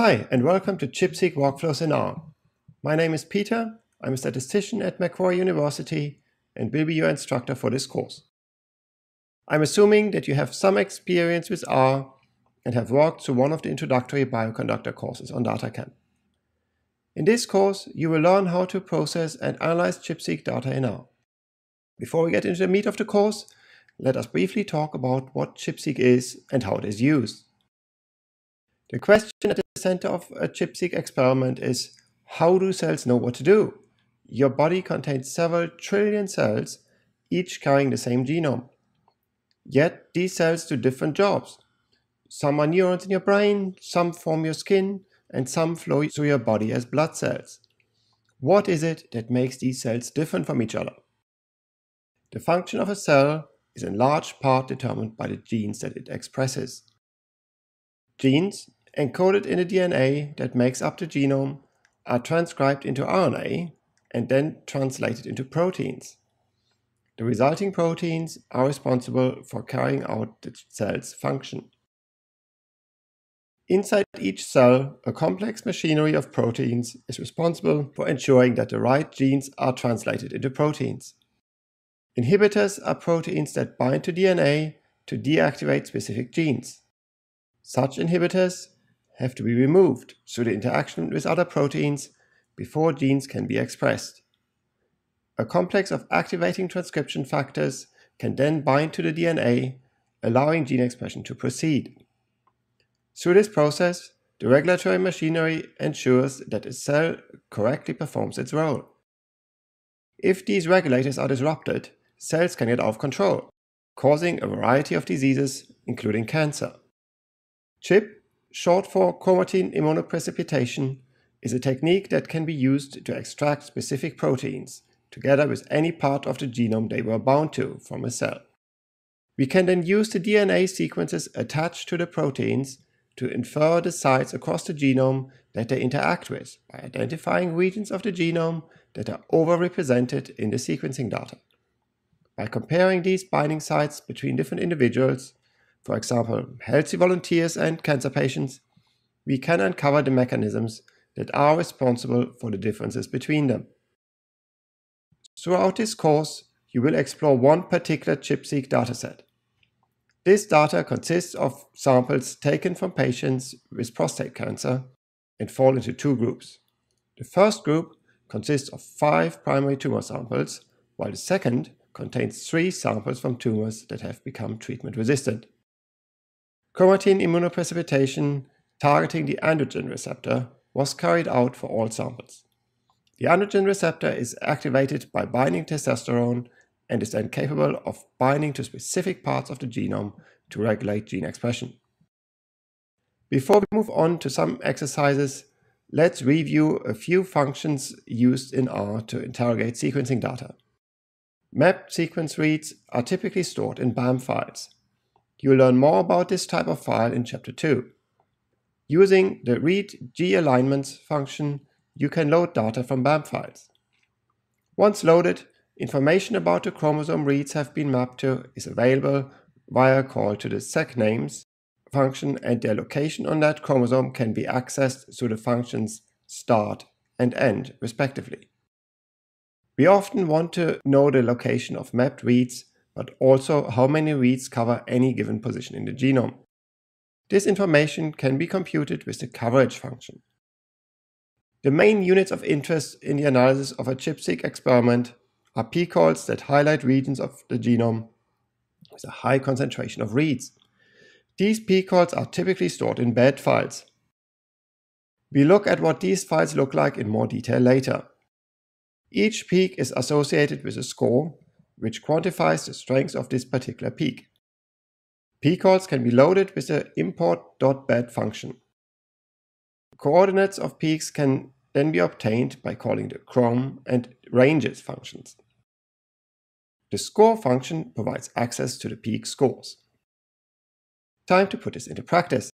Hi, and welcome to ChIP-seq Workflows in R. My name is Peter, I'm a statistician at Macquarie University and will be your instructor for this course. I'm assuming that you have some experience with R and have worked through one of the introductory bioconductor courses on DataCamp. In this course, you will learn how to process and analyze ChIP-seq data in R. Before we get into the meat of the course, let us briefly talk about what ChIP-seq is and how it is used. The question at the center of a ChIP-seq experiment is, how do cells know what to do? Your body contains several trillion cells, each carrying the same genome. Yet these cells do different jobs. Some are neurons in your brain, some form your skin, and some flow through your body as blood cells. What is it that makes these cells different from each other? The function of a cell is in large part determined by the genes that it expresses. Genes encoded in the DNA that makes up the genome are transcribed into RNA and then translated into proteins. The resulting proteins are responsible for carrying out the cell's function. Inside each cell, a complex machinery of proteins is responsible for ensuring that the right genes are translated into proteins. Inhibitors are proteins that bind to DNA to deactivate specific genes. Such inhibitors have to be removed through the interaction with other proteins before genes can be expressed. A complex of activating transcription factors can then bind to the DNA, allowing gene expression to proceed. Through this process, the regulatory machinery ensures that a cell correctly performs its role. If these regulators are disrupted, cells can get out of control, causing a variety of diseases, including cancer. ChIP short for chromatin immunoprecipitation, is a technique that can be used to extract specific proteins, together with any part of the genome they were bound to from a cell. We can then use the DNA sequences attached to the proteins to infer the sites across the genome that they interact with by identifying regions of the genome that are overrepresented in the sequencing data. By comparing these binding sites between different individuals, for example, healthy volunteers and cancer patients, we can uncover the mechanisms that are responsible for the differences between them. Throughout this course, you will explore one particular ChIP-seq dataset. This data consists of samples taken from patients with prostate cancer and fall into two groups. The first group consists of five primary tumor samples, while the second contains three samples from tumors that have become treatment resistant. Chromatin immunoprecipitation targeting the androgen receptor was carried out for all samples. The androgen receptor is activated by binding testosterone and is then capable of binding to specific parts of the genome to regulate gene expression. Before we move on to some exercises, let's review a few functions used in R to interrogate sequencing data. Mapped sequence reads are typically stored in BAM files. You'll learn more about this type of file in Chapter 2. Using the readGAlignments function, you can load data from BAM files. Once loaded, information about the chromosome reads have been mapped to is available via a call to the seqnames function and their location on that chromosome can be accessed through the functions start and end respectively. We often want to know the location of mapped reads but also how many reads cover any given position in the genome. This information can be computed with the coverage function. The main units of interest in the analysis of a ChIP-seq experiment are peak calls that highlight regions of the genome with a high concentration of reads. These peak calls are typically stored in bed files. We look at what these files look like in more detail later. Each peak is associated with a score which quantifies the strength of this particular peak. pCalls can be loaded with the import.bed function. Coordinates of peaks can then be obtained by calling the chrom and ranges functions. The score function provides access to the peak scores. Time to put this into practice.